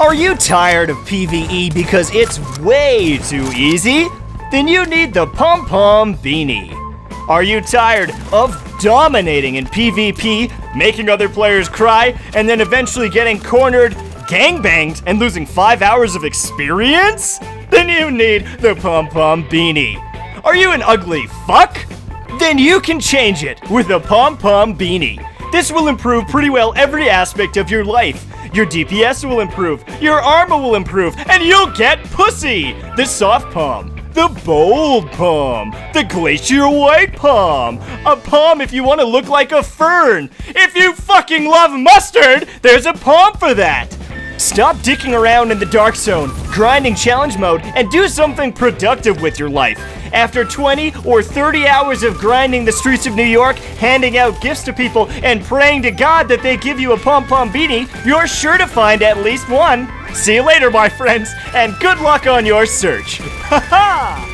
Are you tired of PvE because it's way too easy? Then you need the Pom Pom Beanie. Are you tired of dominating in PvP, making other players cry, and then eventually getting cornered, gangbanged, and losing 5 hours of experience? Then you need the Pom Pom Beanie. Are you an ugly fuck? Then you can change it with the Pom Pom Beanie. This will improve pretty well every aspect of your life. Your DPS will improve, your armor will improve, and you'll get pussy! The soft palm, the bold palm, the glacier white palm, a palm if you want to look like a fern. If you fucking love mustard, there's a palm for that. Stop dicking around in the dark zone, grinding challenge mode, and do something productive with your life. After 20 or 30 hours of grinding the streets of New York, handing out gifts to people, and praying to God that they give you a pom pom beanie, you're sure to find at least one. See you later, my friends, and good luck on your search. Ha ha!